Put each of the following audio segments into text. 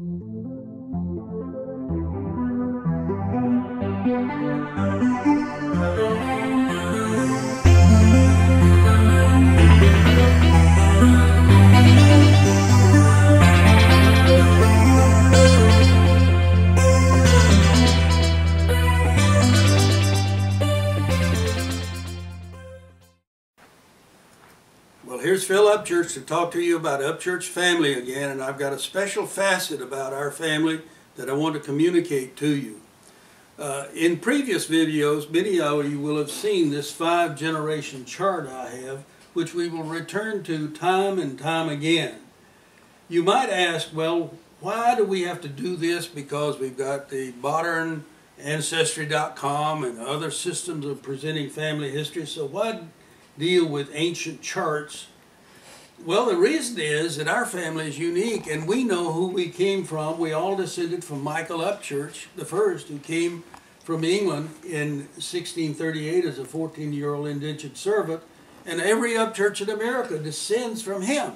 Well, here's Phil Upchurch to talk to you about Upchurch family again, and I've got a special facet about our family that I want to communicate to you. Uh, in previous videos, many of you will have seen this five generation chart I have, which we will return to time and time again. You might ask, well, why do we have to do this? Because we've got the modern Ancestry.com and other systems of presenting family history, so why deal with ancient charts? Well, the reason is that our family is unique and we know who we came from. We all descended from Michael Upchurch, the first, who came from England in 1638 as a 14 year old indentured servant. And every Upchurch in America descends from him.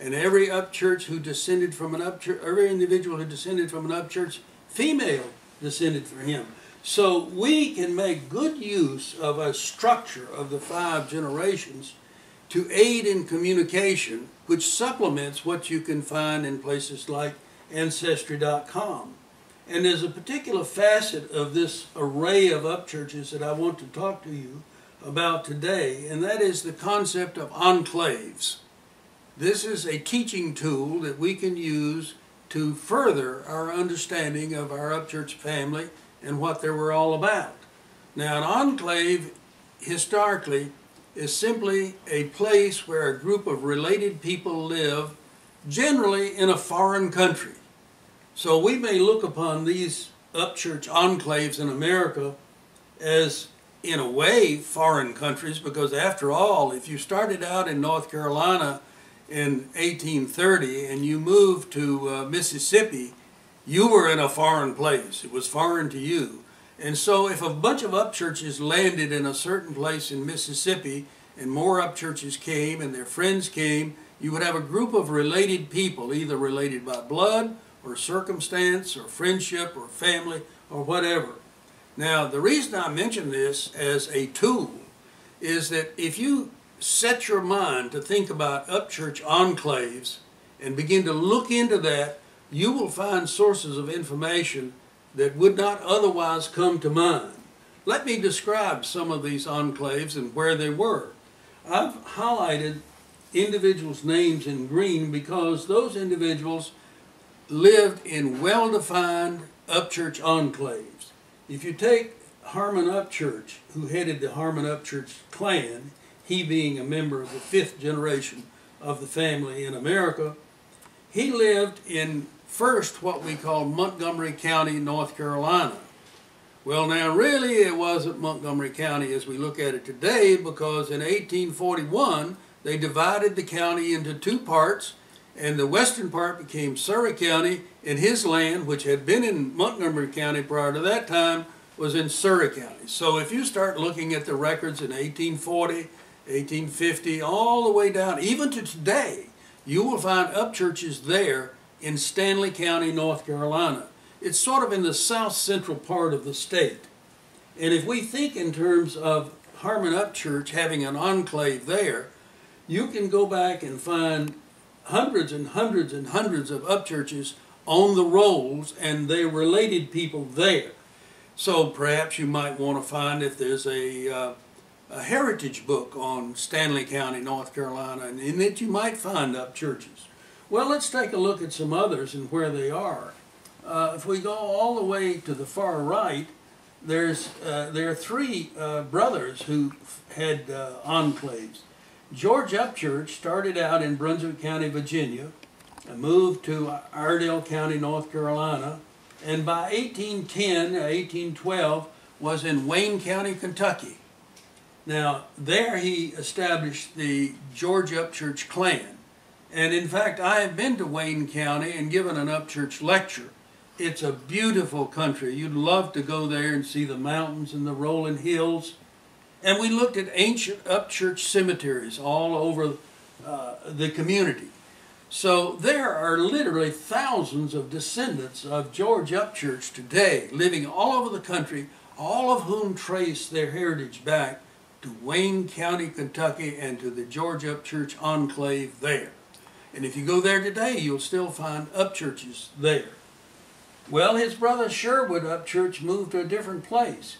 And every Upchurch who descended from an Upchurch, every individual who descended from an Upchurch female descended from him. So we can make good use of a structure of the five generations to aid in communication, which supplements what you can find in places like Ancestry.com. And there's a particular facet of this array of upchurches that I want to talk to you about today, and that is the concept of enclaves. This is a teaching tool that we can use to further our understanding of our upchurch family and what they were all about. Now, an enclave, historically, is simply a place where a group of related people live, generally in a foreign country. So we may look upon these upchurch enclaves in America as, in a way, foreign countries, because after all, if you started out in North Carolina in 1830 and you moved to uh, Mississippi, you were in a foreign place. It was foreign to you. And so if a bunch of upchurches landed in a certain place in Mississippi and more upchurches came and their friends came, you would have a group of related people, either related by blood or circumstance or friendship or family or whatever. Now, the reason I mention this as a tool is that if you set your mind to think about upchurch enclaves and begin to look into that, you will find sources of information that would not otherwise come to mind. Let me describe some of these enclaves and where they were. I've highlighted individuals' names in green because those individuals lived in well-defined upchurch enclaves. If you take Harmon Upchurch, who headed the Harmon Upchurch clan, he being a member of the fifth generation of the family in America, he lived in first what we call Montgomery County, North Carolina. Well, now, really, it wasn't Montgomery County as we look at it today because in 1841 they divided the county into two parts, and the western part became Surry County, and his land, which had been in Montgomery County prior to that time, was in Surry County. So if you start looking at the records in 1840, 1850, all the way down, even to today, you will find upchurches there in Stanly County, North Carolina. It's sort of in the south central part of the state. And if we think in terms of Harmon Upchurch having an enclave there, you can go back and find hundreds and hundreds and hundreds of upchurches on the rolls and they related people there. So perhaps you might want to find if there's a, uh, a heritage book on Stanly County, North Carolina, and in it you might find upchurches. Well, let's take a look at some others and where they are. Uh, if we go all the way to the far right, there's uh, there are three uh, brothers who had uh, enclaves. George Upchurch started out in Brunswick County, Virginia, and moved to Iredell County, North Carolina, and by 1810 1812 was in Wayne County, Kentucky. Now, there he established the George Upchurch clan. And in fact, I have been to Wayne County and given an Upchurch lecture. It's a beautiful country. You'd love to go there and see the mountains and the rolling hills. And we looked at ancient Upchurch cemeteries all over uh, the community. So there are literally thousands of descendants of George Upchurch today living all over the country, all of whom trace their heritage back to Wayne County, Kentucky, and to the George Upchurch enclave there. And if you go there today, you'll still find Upchurches there. Well, his brother Sherwood Upchurch moved to a different place.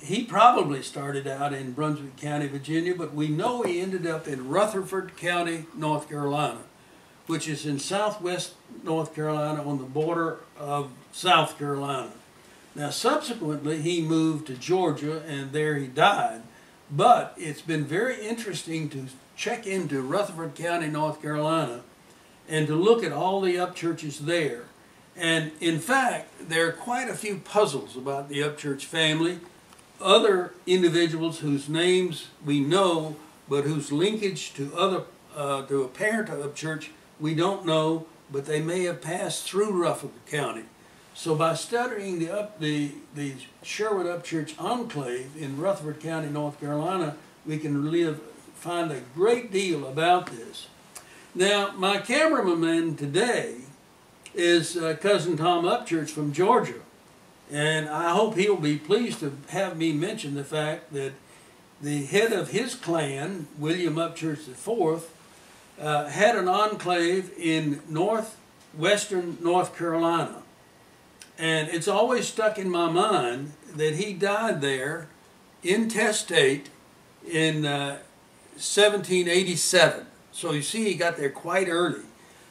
He probably started out in Brunswick County, Virginia, but we know he ended up in Rutherford County, North Carolina, which is in southwest North Carolina on the border of South Carolina. Now, subsequently, he moved to Georgia and there he died. But it's been very interesting to check into Rutherford County, North Carolina, and to look at all the Upchurches there. And in fact, there are quite a few puzzles about the Upchurch family. Other individuals whose names we know, but whose linkage to other uh, to a parent of Upchurch we don't know, but they may have passed through Rutherford County. So by studying the, up, the, the Sherwood Upchurch Enclave in Rutherford County, North Carolina, we can live, find a great deal about this. Now, my cameraman today is uh, cousin Tom Upchurch from Georgia. And I hope he'll be pleased to have me mention the fact that the head of his clan, William Upchurch IV, uh, had an enclave in northwestern North Carolina. And it's always stuck in my mind that he died there intestate in uh, 1787. So you see, he got there quite early.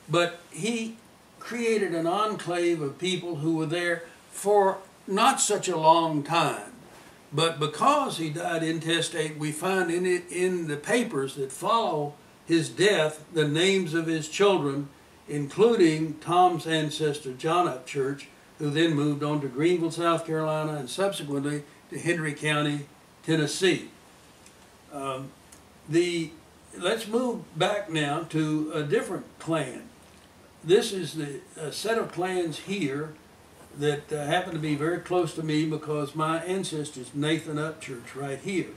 But he created an enclave of people who were there for not such a long time. But because he died intestate, we find in it in the papers that follow his death the names of his children, including Tom's ancestor John Upchurch, who then moved on to Greenville, South Carolina, and subsequently to Henry County, Tennessee. Um, the let's move back now to a different clan. This is the set of clans here that uh, happen to be very close to me because my ancestors Nathan Upchurch right here.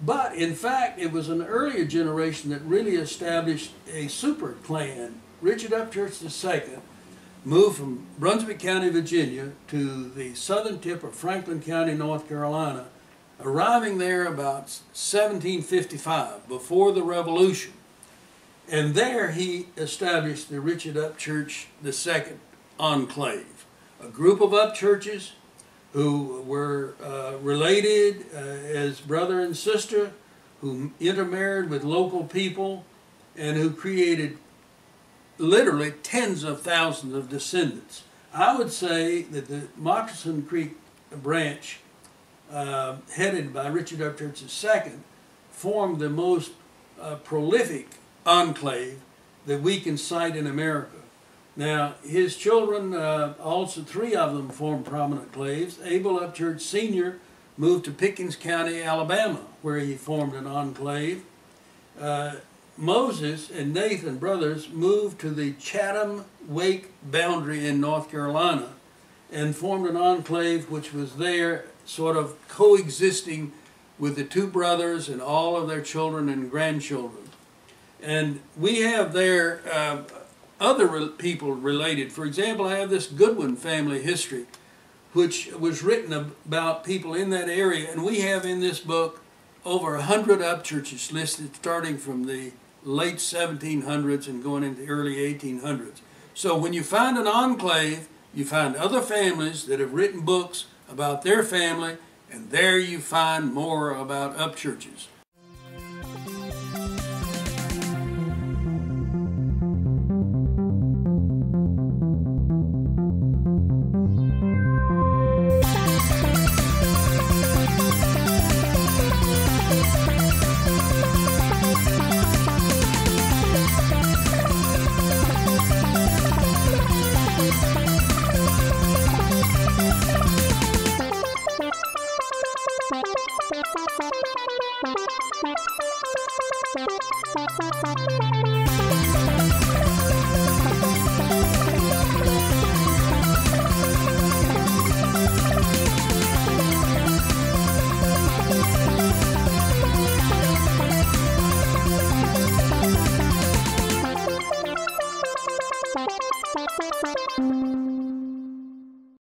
But in fact, it was an earlier generation that really established a super clan. Richard Upchurch II moved from Brunswick County, Virginia to the southern tip of Franklin County, North Carolina, arriving there about 1755, before the Revolution. And there he established the Richard Upchurch II enclave, a group of Upchurches who were uh, related uh, as brother and sister, who intermarried with local people, and who created literally tens of thousands of descendants. I would say that the Moccasin Creek branch, uh, headed by Richard Upchurch II, formed the most uh, prolific enclave that we can cite in America. Now, his children, uh, also three of them formed prominent claves. Abel Upchurch Sr. moved to Pickens County, Alabama, where he formed an enclave. Uh, Moses and Nathan, brothers, moved to the Chatham Wake boundary in North Carolina and formed an enclave which was there sort of coexisting with the two brothers and all of their children and grandchildren. And we have there uh, other re people related. For example, I have this Goodwin family history, which was written about people in that area. And we have in this book over a hundred Upchurches listed starting from the late 1700s and going into the early 1800s. So when you find an enclave, you find other families that have written books about their family, and there you find more about Upchurches.